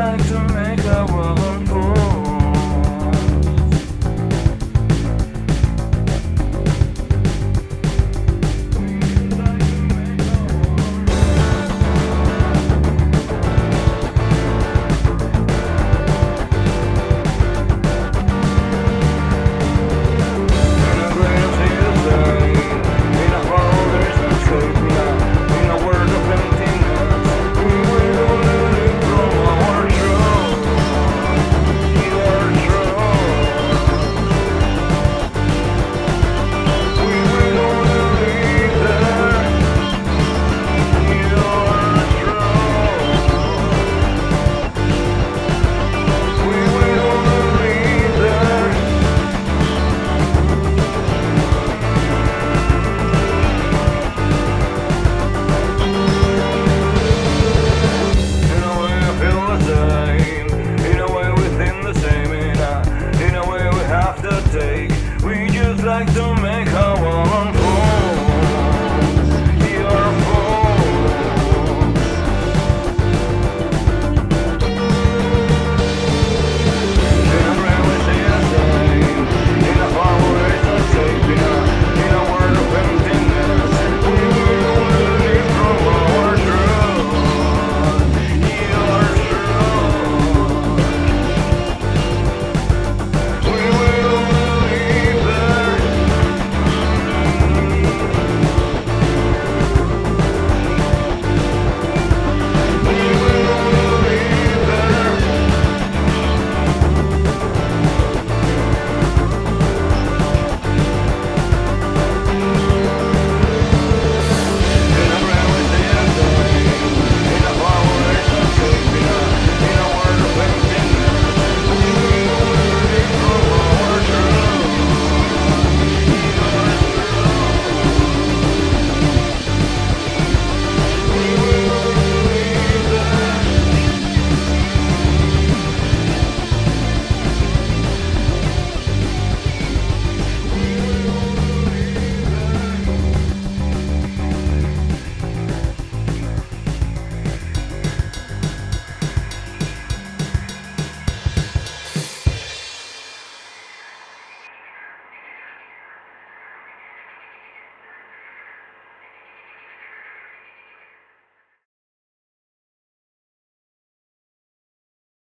like to make a world another